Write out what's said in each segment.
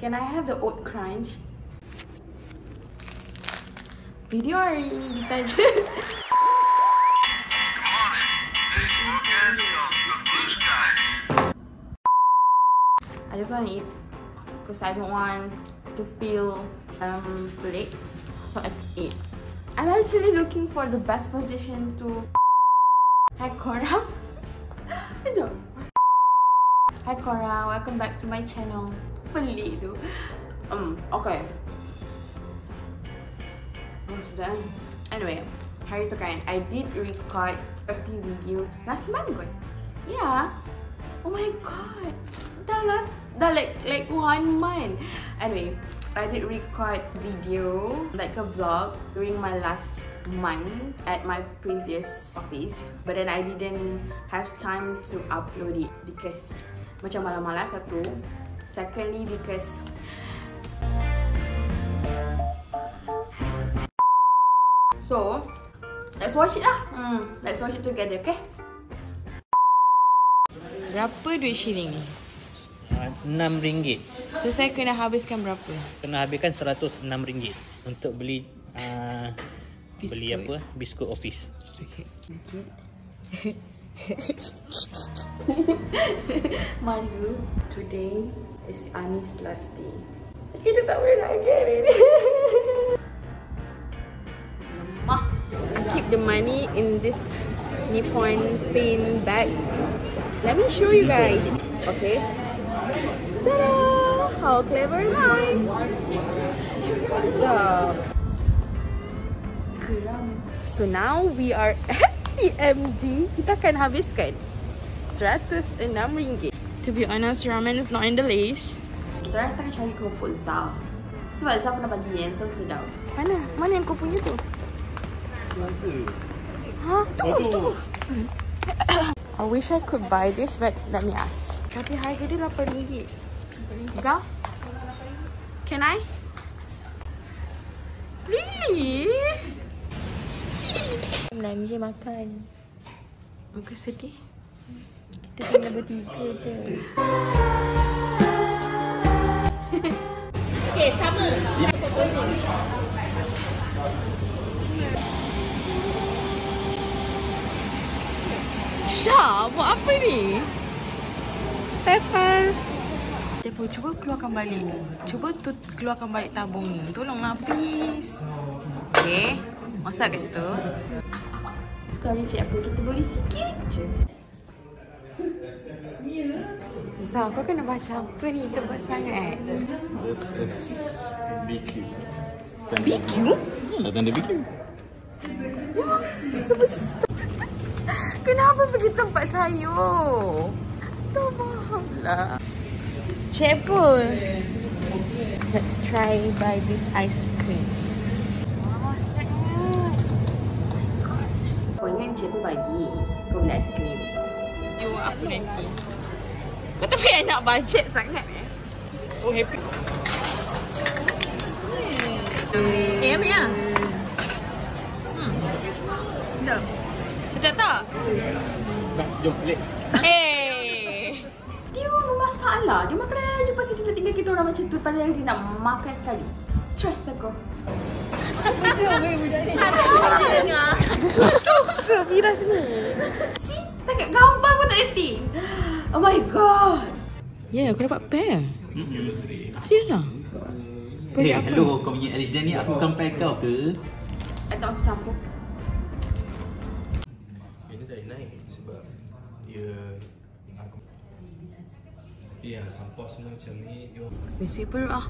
Can I have the oat crunch? Video hari ini ditaja. I just want to eat because I don't want to feel um late, so I eat. I'm actually looking for the best position to. Hi Cora. Hi Cora, welcome back to my channel. Pelik tu. Um, okay. Sudah. Anyway, hari tu kan, I did record a few video last month kot. Yeah. Oh my god. Dah last, dah like, like one month. Anyway, I did record video, like a vlog during my last month at my previous office. But then I didn't have time to upload it because macam malas-malas satu. Secondly, because So, let's watch it lah. Hmm, let's watch it together, okay? Berapa duit shilling ni? RM6 So, saya kena habiskan berapa? Kena habiskan RM106 Untuk beli uh, Beli apa Biskut office Okay. Malu, today is Anis last day. Kita tak boleh nak get it. Keep the money in this Nippon paint bag. Let me show you guys. Okay. Ta-da! How clever am I? So, So now we are at the MD. Kita akan habiskan RM106. To be honest, ramen is not in the list. Kita orang tengah cari keropok Zal. Sebab Zal pernah bagi yang so sedap. Mana? Mana yang kau punya tu? Ha? Tunggu, tunggu. I wish I could buy this but let me ask. Tapi harga dia RM8. Zal? Can I? Really? Enam je makan. Muka sedih. Kita tinggal bertiga je. okay, sama. Proposing. Syah, buat apa ni? Pepper. Cepu, cuba keluarkan balik. Cuba tu keluarkan balik tabung ni. Tolonglah please. Okay. Masak kat situ. Sorry Cik Apple, kita boleh sikit je. Zah, kau kena baca apa ni tebal sangat? This is BQ. BQ? Yalah, tanda BQ. Ya, besar-besar. Kenapa pergi tempat sayur? Tak faham lah. Cik pun. Let's try buy this ice cream. Wow. Oh. Kau ingat Cik pun bagi kau beli ice cream. You apa nanti? Kau tapi I nak budget sangat eh. Oh happy. Eh, ambil lah. Sedap. Sedap tak? Nak jom balik Eh. Dia bermasalah. Dia makan dalam je pasal dia tinggal kita orang macam tu padahal dia nak makan sekali. Stress aku. Dengar. Ke Firas ni? See? Tak gambar pun tak reti. Oh my god. Ya, yeah, aku dapat pair. Serius lah? Hey, hello. Kau punya Alice ni aku compare kau ke? I tak masuk campur. Ini tak naik sebab dia Ya, sampah semua macam ni dia Basic perut ah.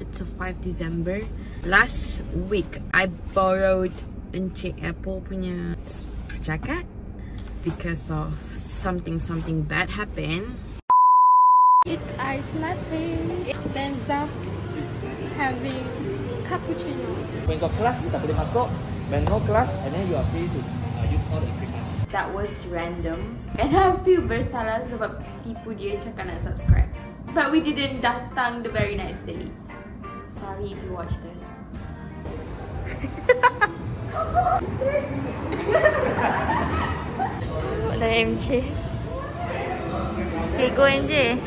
It's a 5 December. Last week, I borrowed Encik Apple punya jacket because of something something bad happened. It's ice latte. Then Zaf having cappuccino. When got class you tak boleh masuk When no class and then you are free to uh, use all the equipment That was random. And I feel bersalah sebab tipu dia cakap nak subscribe. But we didn't datang the very next day. Sorry if you watch this. Dah MJ. Okay, go MJ.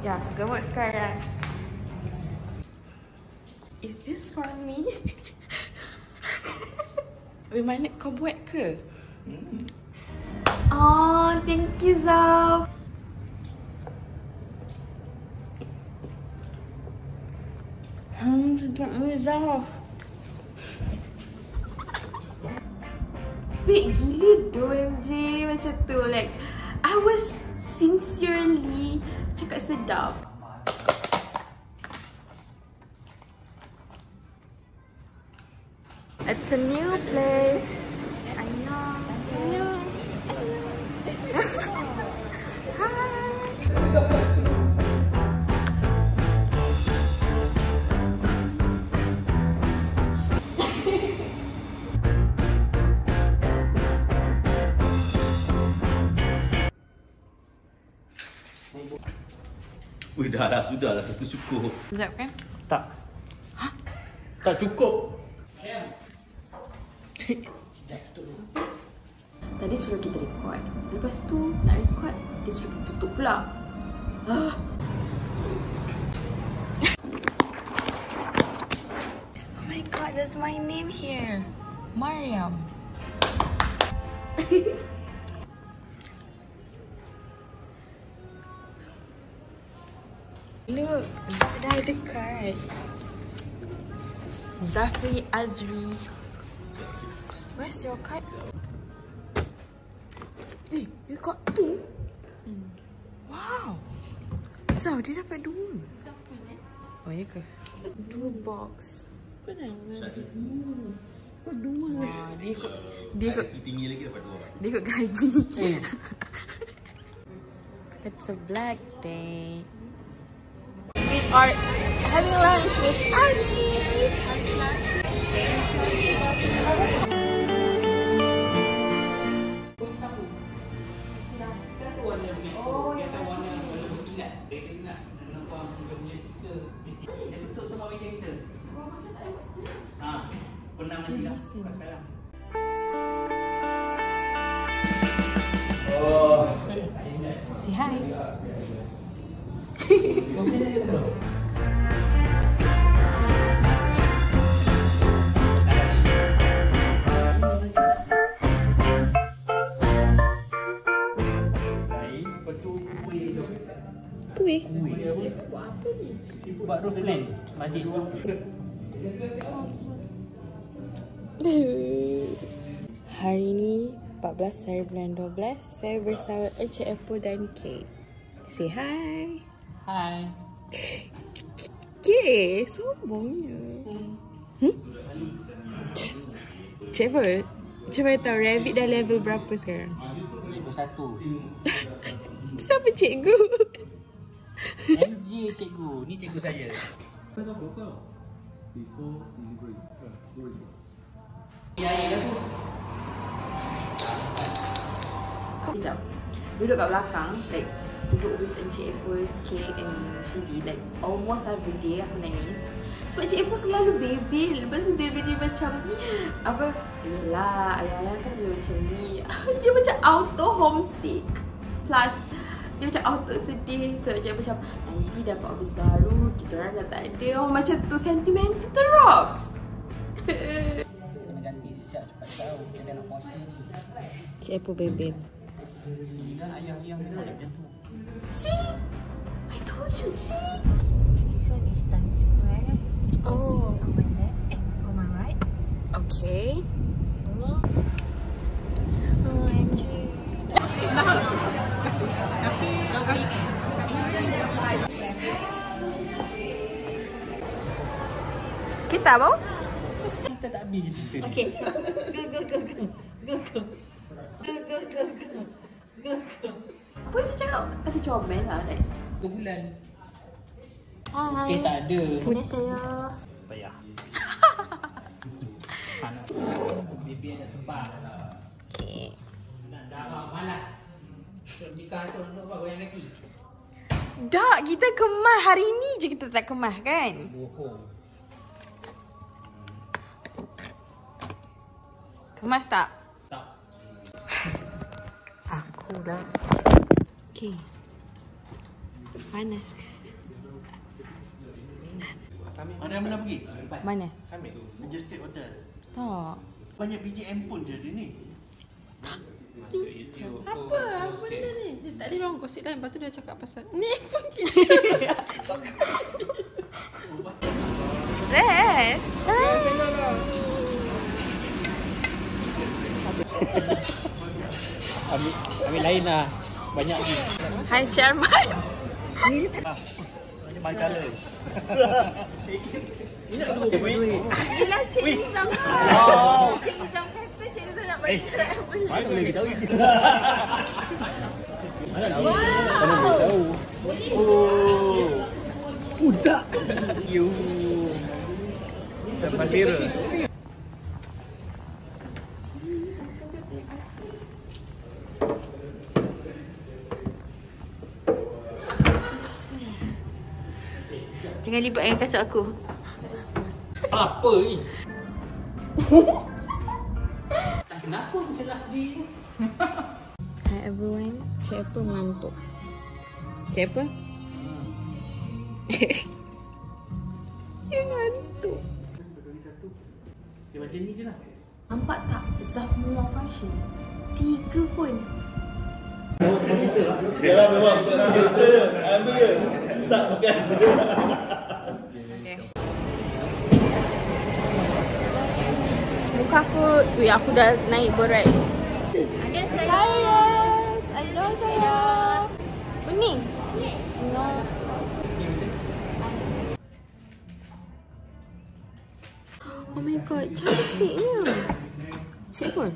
Ya, gemuk sekarang. Is this for me? Weh, mana kau buat ke? Oh, thank you Zaf. Hmm, sedapnya Zaf. Wait, gila doh MJ macam tu. Like, I was sincerely cakap sedap. It's a new place. Annyeong. Annyeong. Hi. Wih dah lah, sudah lah satu cukup. Sedap kan? Tak. Tak cukup. Tadi suruh kita record. Lepas tu nak record, dia suruh kita tutup pula. Ah. oh my god, that's my name here. Mariam. Look, dah dekat. Zafri Azri. Where's your card? Eh, you got two? Wow. So, dia dapat dua. Oh, ya ke? Dua box. Kau jangan. Kau dua. Wah, dia ikut, dia ikut, Itu tinggi lagi dapat dua. dia ikut gaji. It's a black day. or having lunch with Alice. Ah, pernah nanti lah, sekarang. Oh. Say hi. Kuih. Buat roof plan. Masjid. Hari ni 14 hari bulan 12 Saya bersama Encik Apple dan Kate Say hi Hai. Kate, sombongnya Hmm? Encik Apple Cuba tahu rabbit dah level berapa sekarang? Level satu. Siapa cikgu? MJ cikgu. Ni cikgu saya. Ya, ya lah tu. Sekejap Duduk kat belakang Like Duduk with Encik Apple Cake and Shidi Like almost every day Aku nangis. Sebab Encik Apple selalu baby Lepas tu baby dia macam Apa Yelah Ayah-ayah kan selalu macam ni. Dia macam auto homesick Plus Dia macam auto sedih So Apple macam Nanti dapat office baru Kita orang dah tak ada Oh macam tu Sentimental tu rocks Kena ganti siap cepat tahu. Kita nak porsi ni. Encik Apple baby Ni ayah-ayah ni boleh macam tu. See I told you see This one is Times Square. Oh On my left, eh, on my right. Okay So Kita mau? Kita tak habis cerita ni. Okay. Go, go, go, go. Go, go. Go, go, go, go. Go, go. Apa dia cakap? Tapi comel lah Rex bulan. Hai. Okay, tak ada. Annyeonghaseyo. Payah. Panas. Baby ada sebab. Okay Dak, kita kemas hari ni je kita tak kemas kan? Bohong. Kemas tak? Tak. Aku dah. Okay. Panas ke? Ada mana pergi? Mana? Kami. Majestic Hotel. Tak. Banyak biji handphone je dia ni. Tak. Apa? Apa benda ni? Dia tak ada orang gosip lain. Lepas tu dia cakap pasal ni pun Rest. Ambil, ambil lain lah. Banyak lagi. Hai Sharman. My colour. Gila Cik Nizam. Oh. Cik Nizam kata Cik Nizam nak beli. Mana boleh kita tahu? Mana Wow. boleh tahu? Oh. Budak. You. Dapat kira. Jangan libatkan kasut aku. Apa ni? tak. Hi everyone. Cik Apple mengantuk. Cik Apple? Dia ngantuk. Dia macam ni je lah. Nampak tak Zaf Muar Fashion? Tiga pun. Sekarang memang kita ambil start makan. Okay. Muka aku, wait aku dah naik berat. Guys, ada saya. Bening. No. Oh my god, cantiknya. Cik pun.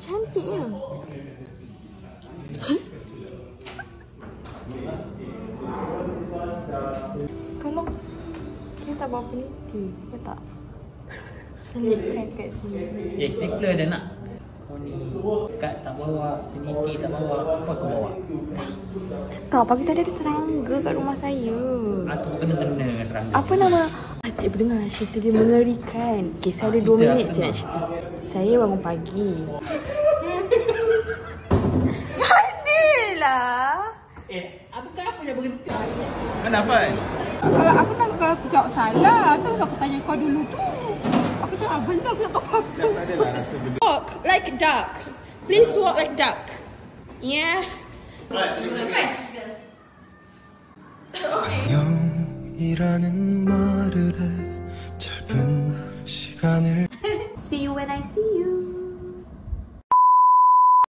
Cantiknya. Kalau kita tak bawa peniti, ya tak? Selipkan kat sini. Eh, stapler dah nak. Ni kad tak bawa, peniti tak bawa, apa kau bawa? Tak, pagi tadi ada serangga kat rumah saya. Atau kena-kena serangga. Apa nama? Ah, Cik berdengar cerita dia mengerikan. Okay, saya ada Ah, dua cerita minit je nak cerita. Saya bangun pagi. Eh, aku apa yang berhenti? Mana Afan? Kalau aku tak kalau aku jawab salah, terus aku tanya kau dulu tu. Walk like duck. Please walk like duck. Yeah. See you when I see you.